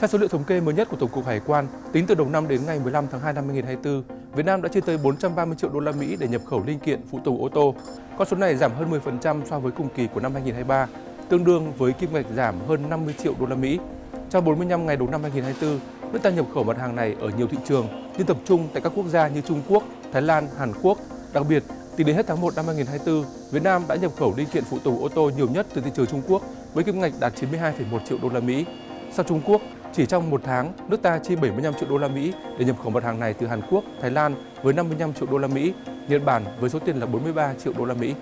Theo số liệu thống kê mới nhất của Tổng cục Hải quan, tính từ đầu năm đến ngày 15 tháng 2 năm 2024, Việt Nam đã chi tới 430 triệu đô la Mỹ để nhập khẩu linh kiện phụ tùng ô tô. Con số này giảm hơn 10% so với cùng kỳ của năm 2023, tương đương với kim ngạch giảm hơn 50 triệu đô la Mỹ. Trong 45 ngày đầu năm 2024, nước ta nhập khẩu mặt hàng này ở nhiều thị trường, nhưng tập trung tại các quốc gia như Trung Quốc, Thái Lan, Hàn Quốc. Đặc biệt, tính đến hết tháng 1 năm 2024, Việt Nam đã nhập khẩu linh kiện phụ tùng ô tô nhiều nhất từ thị trường Trung Quốc với kim ngạch đạt 92,1 triệu đô la Mỹ. Sau Trung Quốc, chỉ trong một tháng, nước ta chi 75 triệu đô la Mỹ để nhập khẩu mặt hàng này từ Hàn Quốc, Thái Lan với 55 triệu đô la Mỹ, Nhật Bản với số tiền là 43 triệu đô la Mỹ.